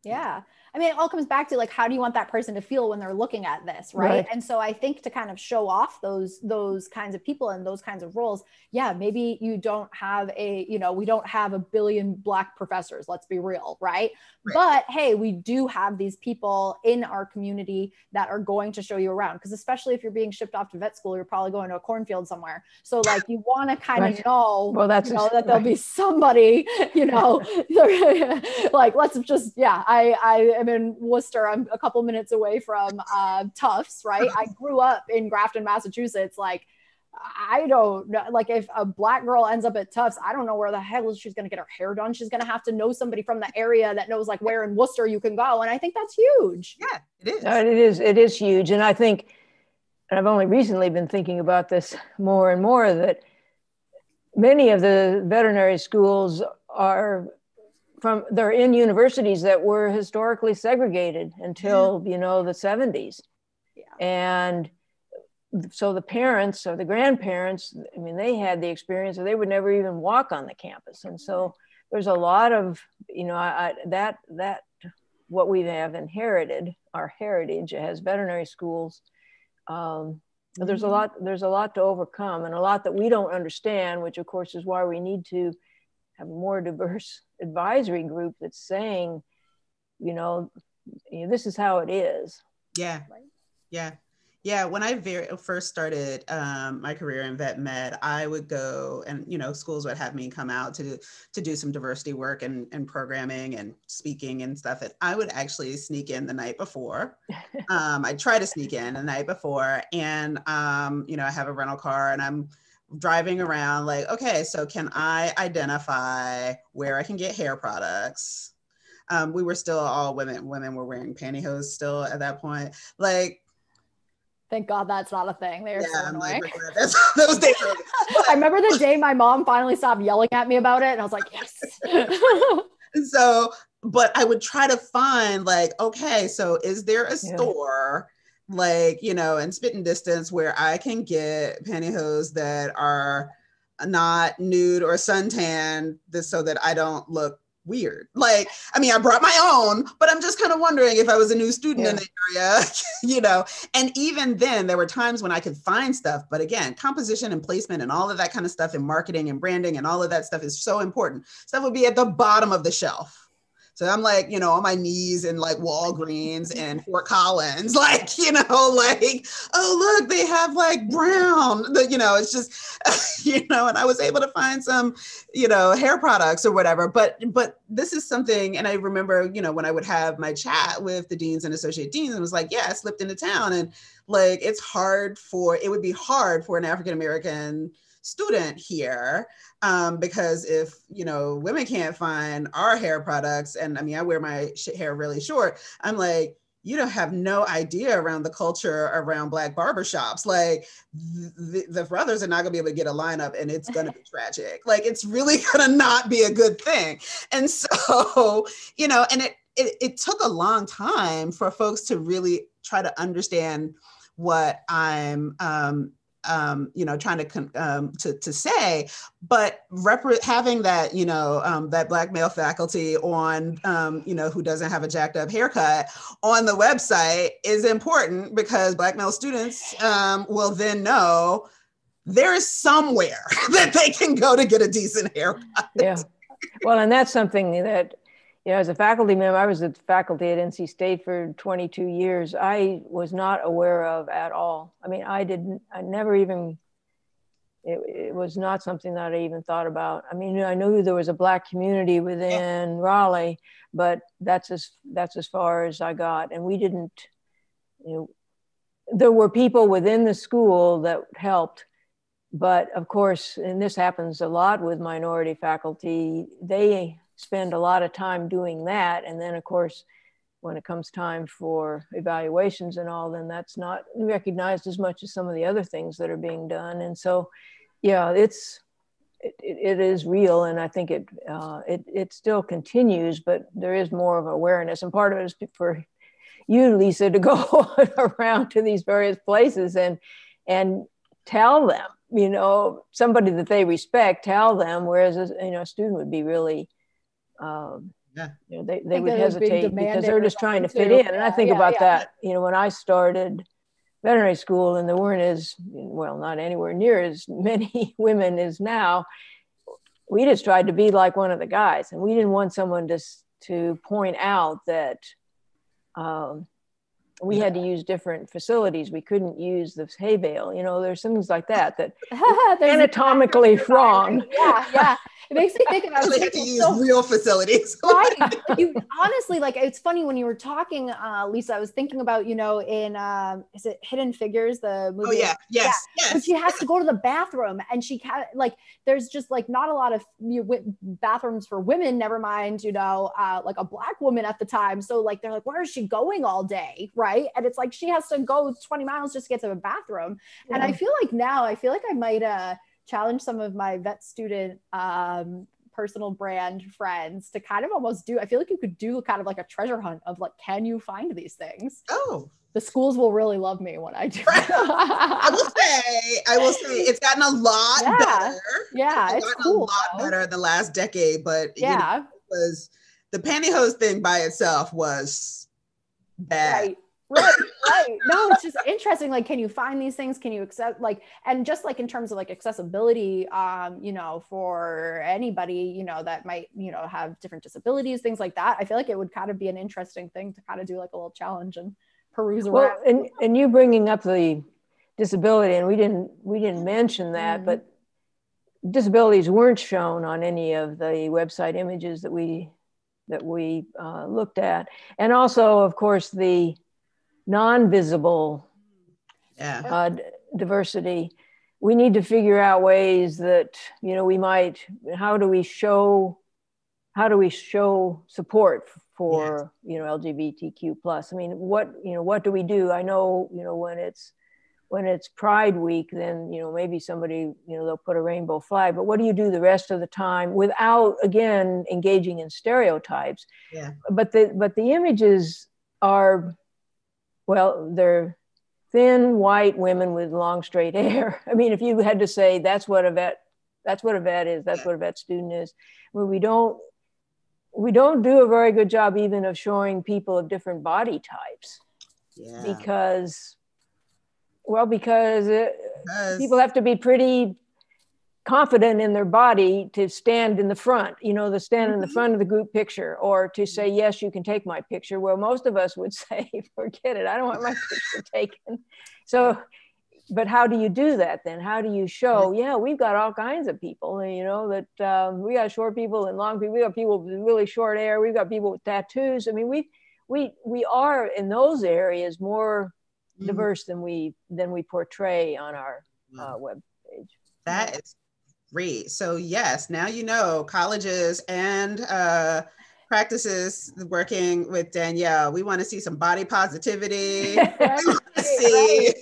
Yeah I mean, it all comes back to like, how do you want that person to feel when they're looking at this, right? right? And so I think to kind of show off those those kinds of people and those kinds of roles, yeah, maybe you don't have a, you know, we don't have a billion black professors. Let's be real, right? right. But hey, we do have these people in our community that are going to show you around because especially if you're being shipped off to vet school, you're probably going to a cornfield somewhere. So like you want to kind right. of know, well, that's you know, that there'll be somebody, you know, like let's just yeah. I I am in Worcester. I'm a couple minutes away from uh, Tufts, right? I grew up in Grafton, Massachusetts. Like I don't know. Like if a black girl ends up at Tufts, I don't know where the hell she's going to get her hair done. She's going to have to know somebody from the area that knows like where in Worcester you can go. And I think that's huge. Yeah, it is. it is. It is huge. And I think, and I've only recently been thinking about this more and more that many of the veterinary schools are from they're in universities that were historically segregated until yeah. you know the 70s yeah. and so the parents or the grandparents i mean they had the experience or they would never even walk on the campus and so there's a lot of you know I, I, that that what we have inherited our heritage as veterinary schools um, there's a mm-hmm. lot there's a lot to overcome and a lot that we don't understand which of course is why we need to have a more diverse advisory group that's saying you know, you know this is how it is. Yeah. Yeah. Yeah, when I very first started um, my career in vet med, I would go and you know schools would have me come out to to do some diversity work and, and programming and speaking and stuff. And I would actually sneak in the night before. Um, I try to sneak in the night before, and um, you know I have a rental car and I'm driving around like, okay, so can I identify where I can get hair products? Um, we were still all women. Women were wearing pantyhose still at that point. Like Thank God that's not a thing. They're yeah, so annoying. Like, those days. I remember the day my mom finally stopped yelling at me about it, and I was like, yes. so, but I would try to find like, okay, so is there a yeah. store like you know in spitting distance where I can get pantyhose that are not nude or suntan, this so that I don't look weird. Like, I mean, I brought my own, but I'm just kind of wondering if I was a new student yeah. in the area, you know. And even then, there were times when I could find stuff. But again, composition and placement and all of that kind of stuff, and marketing and branding and all of that stuff is so important. Stuff would be at the bottom of the shelf. So I'm like, you know, on my knees in like Walgreens and Fort Collins, like, you know, like, oh, look, they have like brown, you know, it's just, you know, and I was able to find some, you know, hair products or whatever. But, but this is something, and I remember, you know, when I would have my chat with the deans and associate deans, and was like, yeah, I slipped into town. And like, it's hard for, it would be hard for an African American student here um, because if you know women can't find our hair products and i mean i wear my hair really short i'm like you don't have no idea around the culture around black barbershops. Like the, the brothers are not gonna be able to get a lineup and it's gonna be tragic. Like it's really gonna not be a good thing. And so, you know, and it, it, it took a long time for folks to really try to understand what I'm um, um, you know, trying to, um, to, to say, but having that, you know, um, that black male faculty on, um, you know, who doesn't have a jacked up haircut on the website is important because black male students um, will then know there is somewhere that they can go to get a decent haircut. Yeah. Well, and that's something that you know, as a faculty member, I was at faculty at NC State for 22 years. I was not aware of at all. I mean, I didn't, I never even, it, it was not something that I even thought about. I mean, I knew there was a black community within yeah. Raleigh, but that's as, that's as far as I got. And we didn't, you know, there were people within the school that helped, but of course, and this happens a lot with minority faculty, they spend a lot of time doing that. And then, of course, when it comes time for evaluations and all, then that's not recognized as much as some of the other things that are being done. And so, yeah, it's it, it is real, and I think it uh, it it still continues, but there is more of awareness, and part of it is for you, Lisa, to go around to these various places and and tell them, you know, somebody that they respect, tell them. Whereas, you know, a student would be really um, yeah. you know, they, they would hesitate because they're just trying to fit too. in. And I think Yeah, about yeah. that, you know, when I started veterinary school and there weren't as, well, not anywhere near as many women as now, we just tried to be like one of the guys. And we didn't want someone to, to point out that um, we had to use different facilities. We couldn't use the hay bale. You know, there's things like that that anatomically wrong. yeah, yeah. It makes me think of I Actually had to use so- real facilities. right you honestly like it's funny when you were talking uh lisa i was thinking about you know in um is it hidden figures the movie oh yeah, yes, when yes. she has to go to the bathroom and she can like there's just like not a lot of you, wi- bathrooms for women never mind you know uh, like a black woman at the time so like they're like where is she going all day right and it's like she has to go 20 miles just to get to the bathroom and i feel like now i feel like i might uh challenge some of my vet student um personal brand friends to kind of almost do i feel like you could do kind of like a treasure hunt of like can you find these things Oh, the schools will really love me when i do I will say, I will say, it's gotten a lot Yeah. better. yeah it's gotten cool a lot though. better in the last decade, but you know, yeah it was the pantyhose thing by itself was bad. right right right. No it's just interesting like can you find these things? Can you accept like and just like in terms of like accessibility um you know for anybody you know that might you know have different disabilities things like that i feel like it would kind of be an interesting thing to kind of do like a little challenge and peruse Well, around. and, and you bringing up the disability, and we didn't we didn't mention that, Mhm. but disabilities weren't shown on any of the website images that we that we uh, looked at, and also, of course, the non-visible Yeah. uh, d- diversity. We need to figure out ways that you know we might. How do we show? How do we show support for you know LGBTQ plus? I mean, what you know, what do we do? I know you know when it's when it's Pride Week, then you know maybe somebody you know they'll put a rainbow flag. But what do you do the rest of the time without again engaging in stereotypes? Yeah. But the but the images are well, they're thin white women with long straight hair. I mean, if you had to say that's what a vet, that's what a vet is, that's what a vet student is. Where we don't, we don't do a very good job even of showing people of different body types Yeah. because, well, because it, Because- people have to be pretty confident in their body to stand in the front, you know, to stand in the Mhm. front of the group picture or to say, yes, you can take my picture. Well, most of us would say, forget it, I don't want my picture taken. So, but how do you do that then? How do you show, yeah, we've got all kinds of people, you know, that um, we got short people and long people, we got people with really short hair, we've got people with tattoos. I mean, we, we, we are in those areas more Mhm. diverse than we, than we portray on our uh, web page. That is great. So yes, now you know colleges and uh, practices working with Danielle. We want to see some body positivity. Right, we want to right, see. right.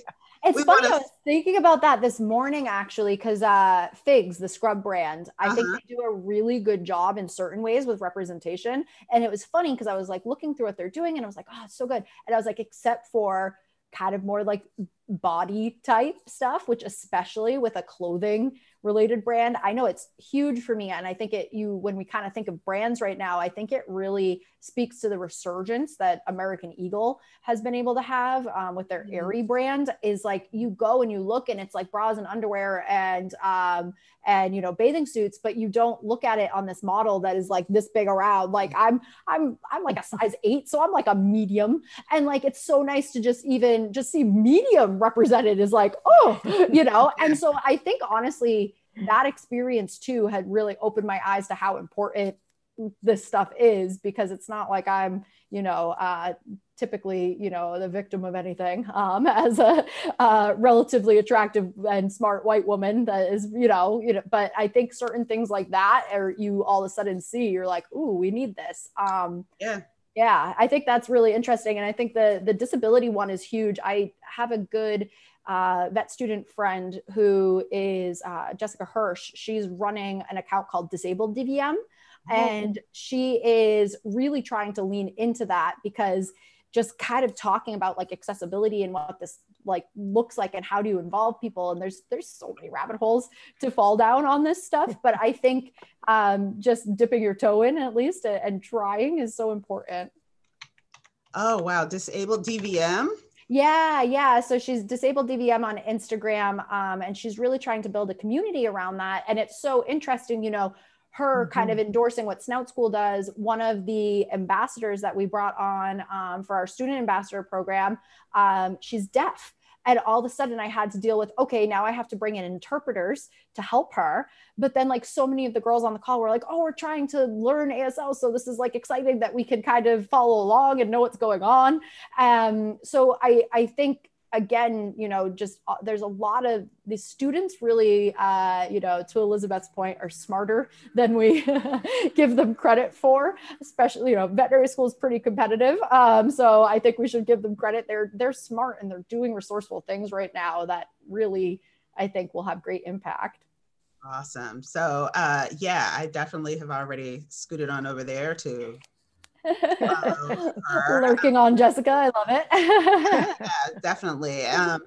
It's We funny. wanna- I was thinking about that this morning actually, because uh, Figs, the scrub brand, I think Uh-huh. they do a really good job in certain ways with representation. And it was funny because I was like looking through what they're doing, and I was like, oh, it's so good. And I was like, except for kind of more like body type stuff, which especially with a clothing related brand, I know it's huge for me. And I think it you when we kind of think of brands right now, I think it really speaks to the resurgence that American Eagle has been able to have um, with their Mhm. Aerie brand. Is like you go and you look and it's like bras and underwear and um, and you know bathing suits, but you don't look at it on this model that is like this big around. Like I'm I'm I'm like a size eight, so I'm like a medium, and like it's so nice to just even just see medium represented is like oh you know. And so I think honestly that experience too had really opened my eyes to how important this stuff is because it's not like I'm, you know, uh, typically, you know, the victim of anything um, as a uh, relatively attractive and smart white woman that is, you know, you know, but I think certain things like that, or you all of a sudden see, you're like, ooh, we need this. Um, Yeah. yeah, I think that's really interesting, and I think the the disability one is huge. I have a good uh, vet student friend who is uh, Jessica Hirsch. She's running an account called Disabled DVM, and she is really trying to lean into that because just kind of talking about like accessibility and what this like looks like and how do you involve people. And there's there's so many rabbit holes to fall down on this stuff. But i think um, just dipping your toe in at least and trying is so important. Oh wow. Disabled dvm yeah, yeah. So she's disabled DVM on Instagram, um, and she's really trying to build a community around that. And it's so interesting, you know, her mm-hmm. kind of endorsing what Snout School does. One of the ambassadors that we brought on um, for our student ambassador program, um, she's deaf. And all of a sudden, I had to deal with okay, now I have to bring in interpreters to help her. But then, like, so many of the girls on the call were like, oh, we're trying to learn ASL. So this is like exciting that we can kind of follow along and know what's going on. Um, so I, I think again, you know, just uh, there's a lot of the students really, uh, you know, to Elizabeth's point, are smarter than we give them credit for. Especially, you know, veterinary school is pretty competitive, um, so I think we should give them credit. They're they're smart and they're doing resourceful things right now that really, I think, will have great impact. Awesome. So, uh, yeah, I definitely have already scooted on over there to Lurking on Jessica. I love it. yeah, definitely. Um,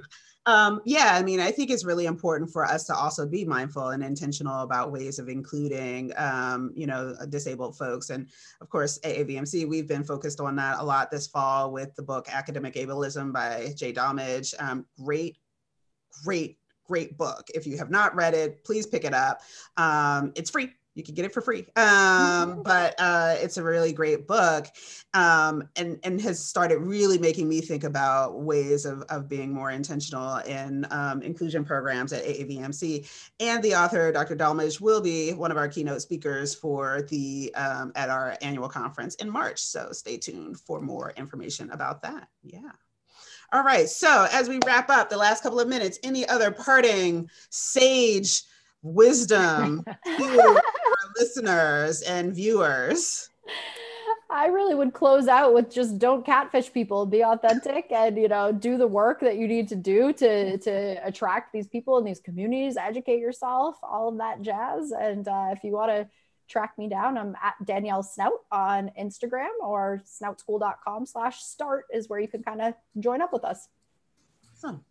um, yeah, I mean, I think it's really important for us to also be mindful and intentional about ways of including, um, you know, disabled folks. And of course, AAVMC, we've been focused on that a lot this fall with the book Academic Ableism by Jay Dolmage. Um, great, great, great book. If you have not read it, please pick it up. Um, it's free you can get it for free. Um, but uh, it's a really great book um, and, and has started really making me think about ways of, of being more intentional in um, inclusion programs at AAVMC. And the author, Dr. Dolmage, will be one of our keynote speakers for the um, at our annual conference in March. So stay tuned for more information about that. Yeah. All right. So as we wrap up the last couple of minutes, any other parting sage wisdom listeners and viewers? I really would close out with just don't catfish people, be authentic and you know, do the work that you need to do to to attract these people in these communities, educate yourself, all of that jazz. And uh, if you want to track me down, I'm at Danielle Snout on Instagram or snoutschool.com slash start is where you can kind of join up with us. Awesome.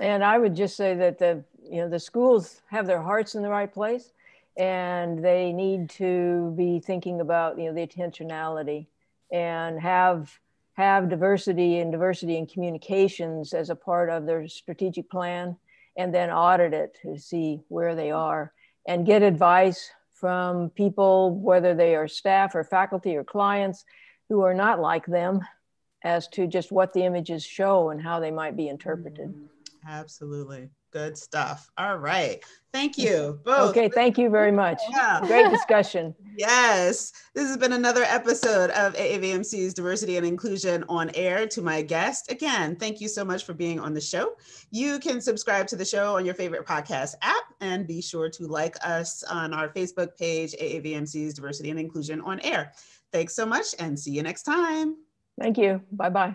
And I would just say that the you know the schools have their hearts in the right place and they need to be thinking about you know the intentionality and have have diversity and diversity in communications as a part of their strategic plan and then audit it to see where they are and get advice from people whether they are staff or faculty or clients who are not like them as to just what the images show and how they might be interpreted. Mm-hmm. Absolutely Good stuff. All right. Thank you both. Okay. Thank you very much. Yeah. Great discussion. yes. This has been another episode of AAVMC's Diversity and Inclusion on Air. To my guest, again, thank you so much for being on the show. You can subscribe to the show on your favorite podcast app and be sure to like us on our Facebook page, AAVMC's Diversity and Inclusion on Air. Thanks so much and see you next time. Thank you. Bye bye.